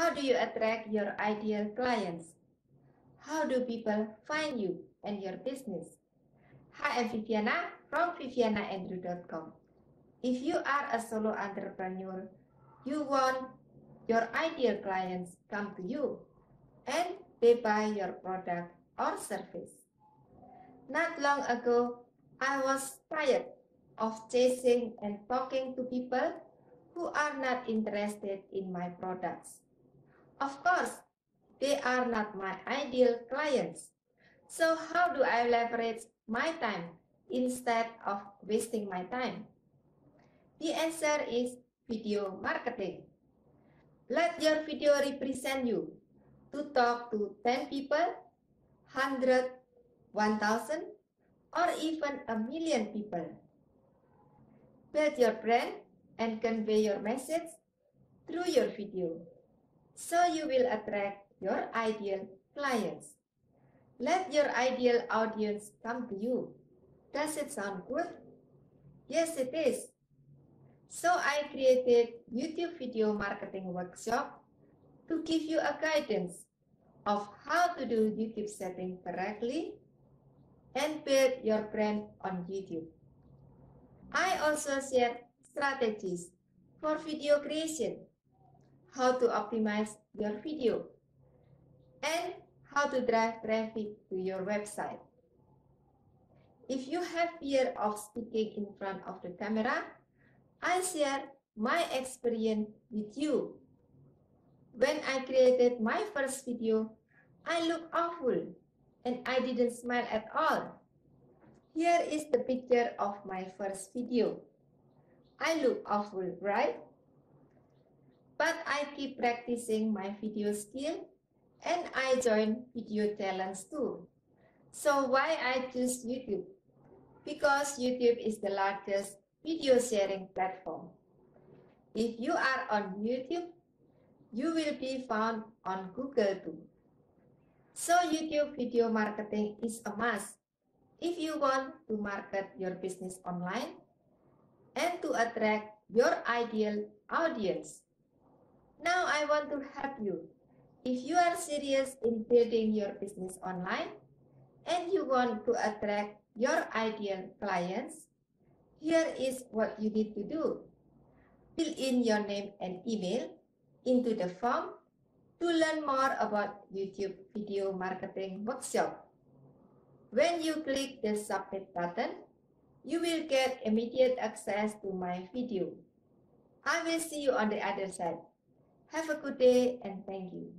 How do you attract your ideal clients? How do people find you and your business? Hi, I'm Viviana from vivianaandrew.com. If you are a solo entrepreneur, you want your ideal clients come to you and they buy your product or service. Not long ago, I was tired of chasing and talking to people who are not interested in my products. Of course, they are not my ideal clients. So how do I leverage my time instead of wasting my time? The answer is video marketing. Let your video represent you to talk to 10 people, 100, 1000, or even a million people. Build your brand and convey your message through your video. So you will attract your ideal clients. Let your ideal audience come to you. Does it sound good? Yes, it is. So I created YouTube video marketing workshop to give you a guidance of how to do YouTube setting correctly and build your brand on YouTube. I also share strategies for video creation, how to optimize your video, and how to drive traffic to your website. If you have fear of speaking in front of the camera, I share my experience with you. When I created my first video, I looked awful and I didn't smile at all. Here is the picture of my first video. I look awful, right? But I keep practicing my video skill and I join video talents too. So why I choose YouTube? Because YouTube is the largest video sharing platform. If you are on YouTube, you will be found on Google too. So YouTube video marketing is a must if you want to market your business online and to attract your ideal audience. Now I want to help you if you are serious in building your business online and you want to attract your ideal clients, here is what you need to do. Fill in your name and email into the form to learn more about YouTube video marketing workshop. When you click the submit button, you will get immediate access to my video. I will see you on the other side. Have a good day and thank you.